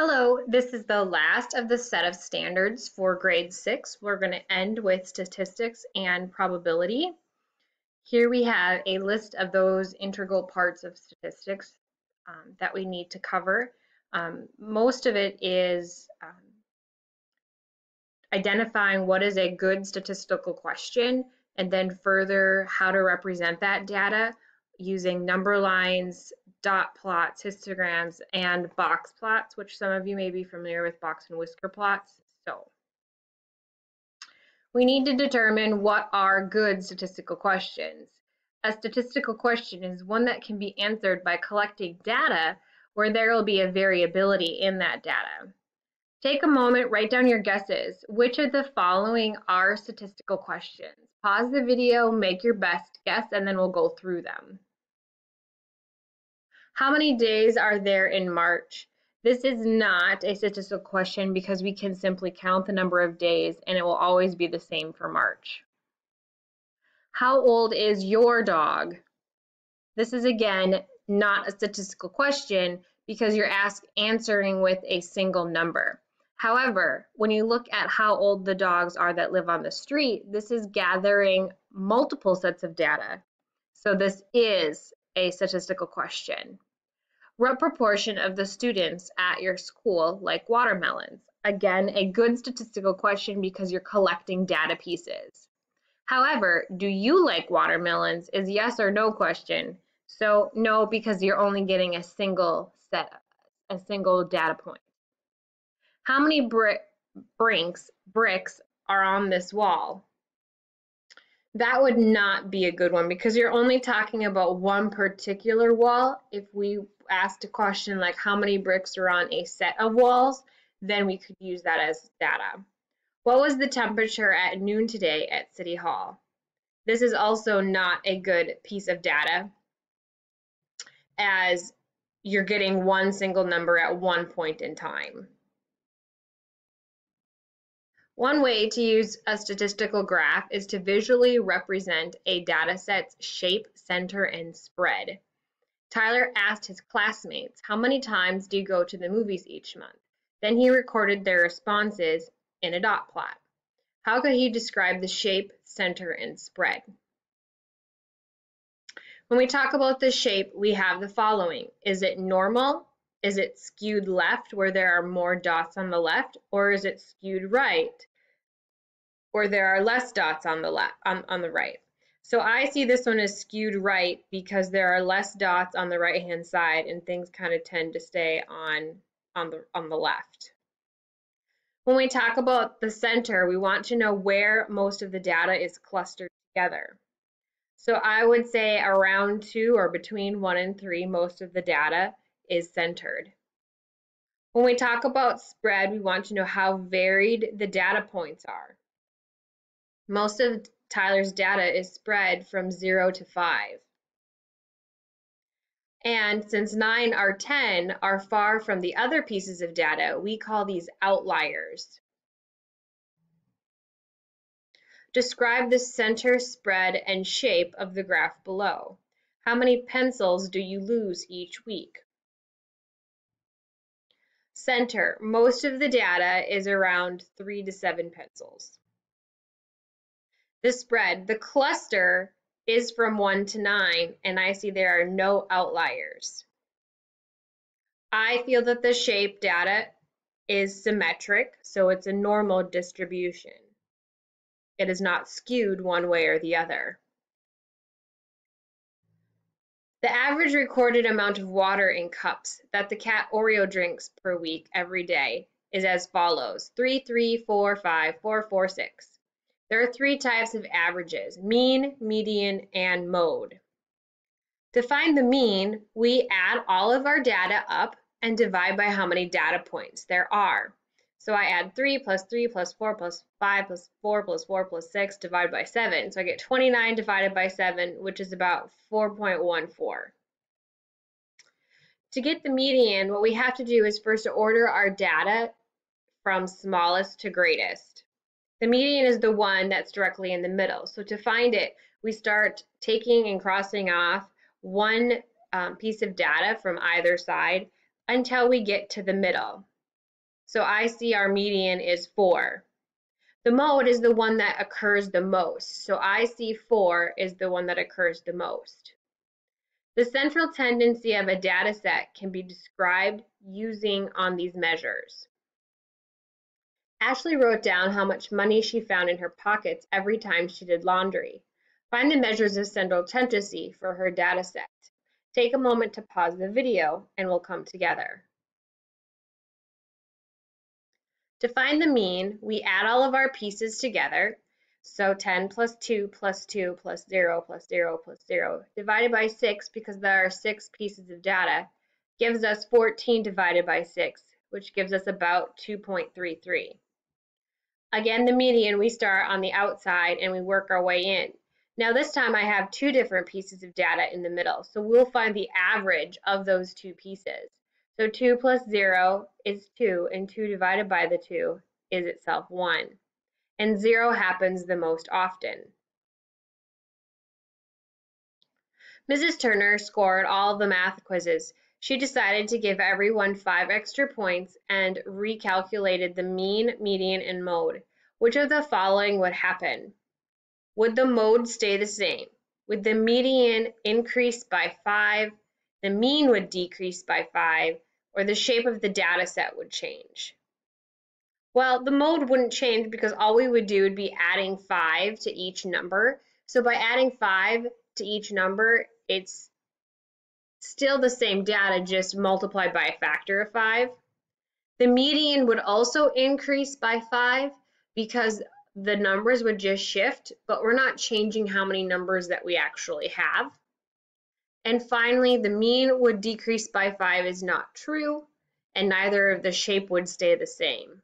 Hello, this is the last of the set of standards for grade six. We're going to end with statistics and probability. Here we have a list of those integral parts of statistics um, that we need to cover. Um, most of it is um, identifying what is a good statistical question and then further how to represent that data using number lines, dot plots, histograms, and box plots, which some of you may be familiar with box and whisker plots. So we need to determine what are good statistical questions. A statistical question is one that can be answered by collecting data where there will be a variability in that data. Take a moment, write down your guesses. Which of the following are statistical questions? Pause the video, make your best guess, and then we'll go through them. How many days are there in March? This is not a statistical question because we can simply count the number of days and it will always be the same for March. How old is your dog? This is again not a statistical question because you're ask, answering with a single number. However, when you look at how old the dogs are that live on the street, this is gathering multiple sets of data. So this is a statistical question. What proportion of the students at your school like watermelons? Again, a good statistical question because you're collecting data pieces. However, do you like watermelons is yes or no question. So no, because you're only getting a single set, a single data point. How many brick, bricks, bricks are on this wall? That would not be a good one because you're only talking about one particular wall. If we asked a question like how many bricks are on a set of walls, then we could use that as data. What was the temperature at noon today at City Hall? This is also not a good piece of data as you're getting one single number at one point in time. One way to use a statistical graph is to visually represent a dataset's shape, center, and spread. Tyler asked his classmates, how many times do you go to the movies each month? Then he recorded their responses in a dot plot. How could he describe the shape, center, and spread? When we talk about the shape, we have the following. Is it normal? Is it skewed left where there are more dots on the left or is it skewed right where there are less dots on the left on, on the right? So I see this one as skewed right because there are less dots on the right hand side and things kind of tend to stay on on the on the left. When we talk about the center, we want to know where most of the data is clustered together. So I would say around two or between one and three, most of the data is centered. When we talk about spread, we want to know how varied the data points are. Most of Tyler's data is spread from 0 to 5. And since 9 or 10 are far from the other pieces of data, we call these outliers. Describe the center, spread, and shape of the graph below. How many pencils do you lose each week? Center, most of the data is around three to seven pencils. The spread, the cluster is from one to nine, and I see there are no outliers. I feel that the shape data is symmetric, so it's a normal distribution. It is not skewed one way or the other. The average recorded amount of water in cups that the cat Oreo drinks per week every day is as follows 3, 3, 4, 5, 4, 4, 6. There are three types of averages mean, median, and mode. To find the mean, we add all of our data up and divide by how many data points there are. So I add 3 plus 3 plus 4 plus 5 plus 4 plus 4 plus 6 divided by 7. So I get 29 divided by 7, which is about 4.14. To get the median, what we have to do is first order our data from smallest to greatest. The median is the one that's directly in the middle. So to find it, we start taking and crossing off one um, piece of data from either side until we get to the middle. So I see our median is 4. The mode is the one that occurs the most. So I see 4 is the one that occurs the most. The central tendency of a data set can be described using on these measures. Ashley wrote down how much money she found in her pockets every time she did laundry. Find the measures of central tendency for her data set. Take a moment to pause the video and we'll come together. To find the mean, we add all of our pieces together. So 10 plus 2 plus 2 plus 0 plus 0 plus 0 divided by 6 because there are 6 pieces of data gives us 14 divided by 6, which gives us about 2.33. Again, the median, we start on the outside and we work our way in. Now this time I have two different pieces of data in the middle, so we'll find the average of those two pieces. So 2 plus 0 is 2, and 2 divided by the 2 is itself 1. And 0 happens the most often. Mrs. Turner scored all the math quizzes. She decided to give everyone five extra points and recalculated the mean, median, and mode. Which of the following would happen? Would the mode stay the same? Would the median increase by 5, the mean would decrease by 5, or the shape of the data set would change? Well, the mode wouldn't change because all we would do would be adding 5 to each number. So by adding 5 to each number, it's still the same data, just multiplied by a factor of 5. The median would also increase by 5 because the numbers would just shift, but we're not changing how many numbers that we actually have. And finally, the mean would decrease by 5 is not true, and neither of the shape would stay the same.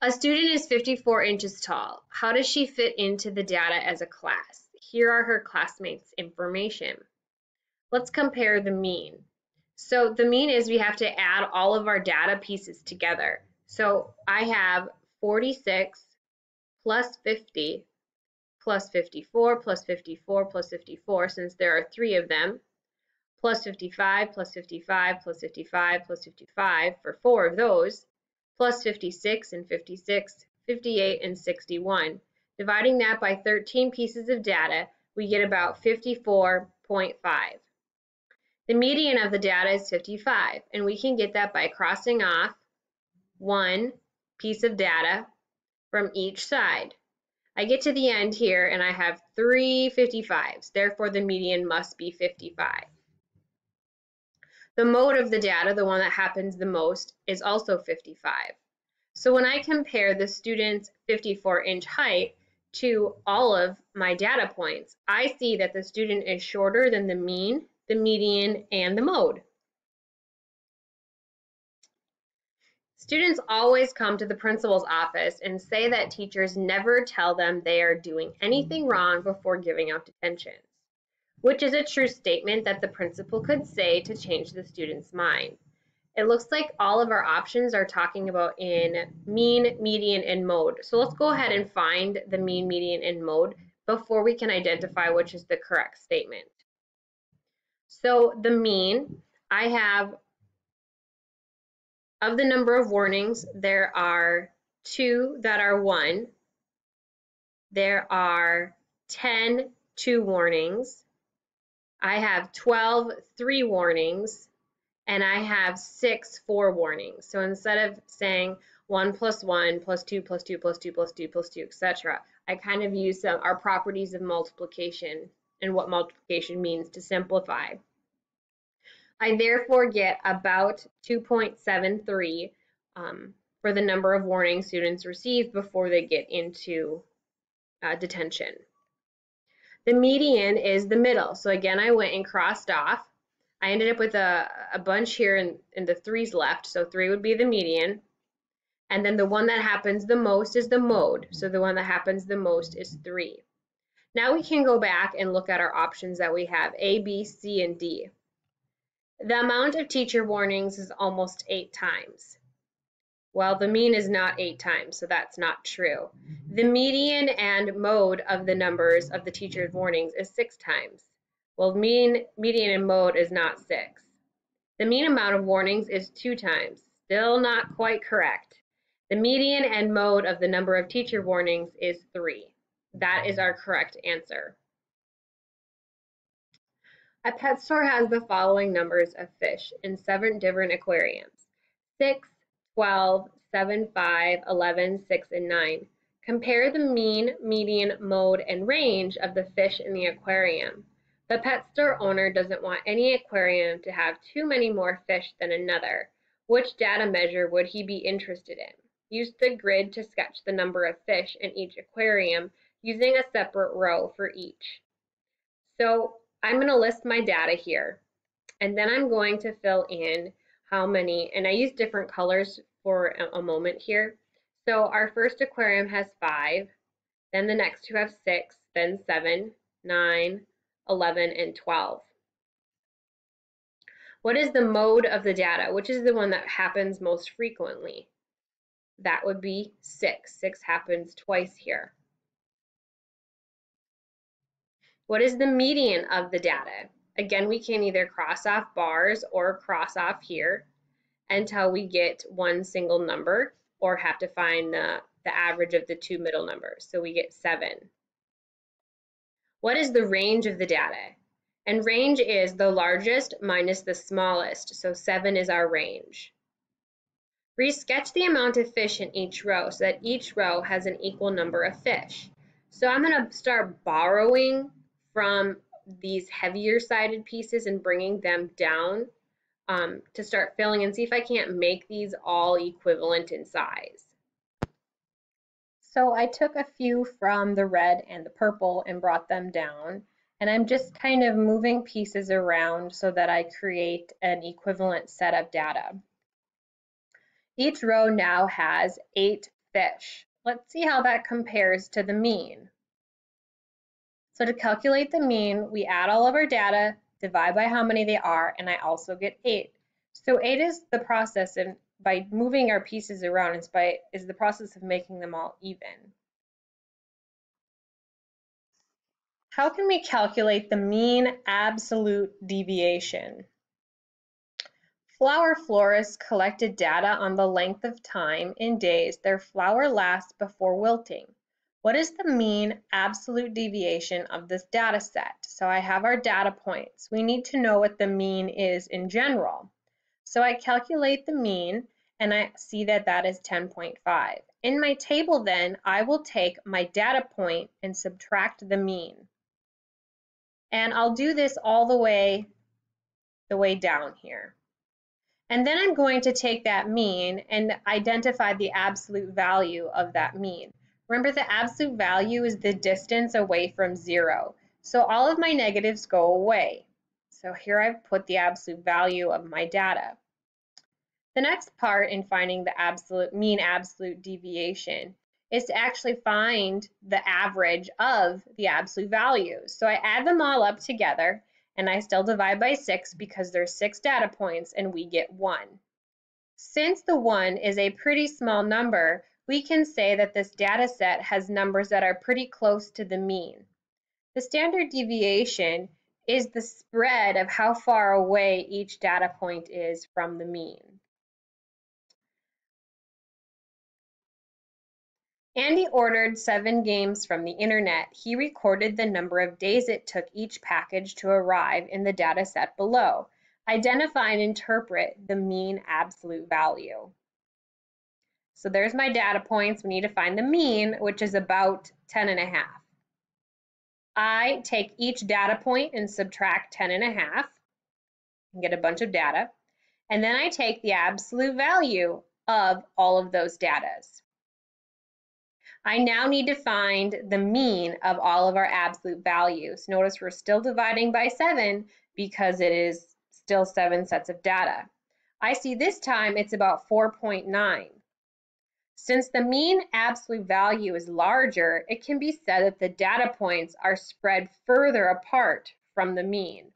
A student is 54 inches tall. How does she fit into the data as a class? here are her classmates' information. Let's compare the mean. So the mean is we have to add all of our data pieces together. So I have 46 plus 50 plus 54 plus 54 plus 54 since there are three of them plus 55 plus 55 plus 55 plus 55 for four of those plus 56 and 56 58 and 61 Dividing that by 13 pieces of data, we get about 54.5. The median of the data is 55, and we can get that by crossing off one piece of data from each side. I get to the end here and I have three 55s, therefore the median must be 55. The mode of the data, the one that happens the most, is also 55. So when I compare the student's 54 inch height to all of my data points, I see that the student is shorter than the mean, the median, and the mode. Students always come to the principal's office and say that teachers never tell them they are doing anything wrong before giving out detentions, which is a true statement that the principal could say to change the student's mind. It looks like all of our options are talking about in mean, median, and mode. So let's go ahead and find the mean, median, and mode before we can identify which is the correct statement. So the mean, I have, of the number of warnings, there are two that are one. There are 10 two warnings. I have 12 three warnings and I have six four warnings. So instead of saying 1 plus 1 plus 2 plus 2 plus 2 plus 2 plus 2, etc., I kind of use some, our properties of multiplication and what multiplication means to simplify. I therefore get about 2.73 um, for the number of warnings students receive before they get into uh, detention. The median is the middle. So again, I went and crossed off I ended up with a, a bunch here in, in the threes left. So three would be the median. And then the one that happens the most is the mode. So the one that happens the most is three. Now we can go back and look at our options that we have, A, B, C, and D. The amount of teacher warnings is almost eight times. Well, the mean is not eight times, so that's not true. The median and mode of the numbers of the teacher's warnings is six times. Well, mean, median, and mode is not 6. The mean amount of warnings is two times. Still not quite correct. The median and mode of the number of teacher warnings is three. That is our correct answer. A pet store has the following numbers of fish in seven different aquariums. 6, 12, 7, 5, 11, 6, and 9. Compare the mean, median, mode, and range of the fish in the aquarium. The pet store owner doesn't want any aquarium to have too many more fish than another. Which data measure would he be interested in? Use the grid to sketch the number of fish in each aquarium using a separate row for each. So I'm going to list my data here, and then I'm going to fill in how many, and I use different colors for a, moment here. So our first aquarium has five, then the next two have six, then seven, nine, 11, and 12. What is the mode of the data? Which is the one that happens most frequently? That would be 6. 6 happens twice here. What is the median of the data? Again, we can either cross off bars or cross off here until we get one single number or have to find the, the average of the two middle numbers. So we get 7. What is the range of the data? And range is the largest minus the smallest, so 7 is our range. Resketch the amount of fish in each row so that each row has an equal number of fish. So I'm going to start borrowing from these heavier sided pieces and bringing them down um, to start filling and see if I can't make these all equivalent in size. So I took a few from the red and the purple and brought them down and I'm just kind of moving pieces around so that I create an equivalent set of data. Each row now has eight fish. Let's see how that compares to the mean. So to calculate the mean, we add all of our data, divide by how many they are, and I also get 8. So 8 is the process, and by moving our pieces around is, by, is the process of making them all even. How can we calculate the mean absolute deviation? Flower florists collected data on the length of time in days their flower lasts before wilting. What is the mean absolute deviation of this data set? So I have our data points. We need to know what the mean is in general. So I calculate the mean and I see that that is 10.5. In my table then, I will take my data point and subtract the mean. And I'll do this all the way, the way down here. And then I'm going to take that mean and identify the absolute value of that mean. Remember the absolute value is the distance away from zero. So all of my negatives go away. So here I've put the absolute value of my data. The next part in finding the absolute mean absolute deviation is to actually find the average of the absolute values. So I add them all up together and I still divide by 6 because there's 6 data points and we get 1. Since the 1 is a pretty small number, we can say that this data set has numbers that are pretty close to the mean. The standard deviation is the spread of how far away each data point is from the mean. Andy ordered seven games from the internet. He recorded the number of days it took each package to arrive in the data set below. Identify and interpret the mean absolute value. So there's my data points. We need to find the mean, which is about 10 and a half. I take each data point and subtract 10 and a half and get a bunch of data. And then I take the absolute value of all of those datas. I now need to find the mean of all of our absolute values. Notice we're still dividing by 7 because it is still 7 sets of data. I see this time it's about 4.9. Since the mean absolute value is larger, it can be said that the data points are spread further apart from the mean.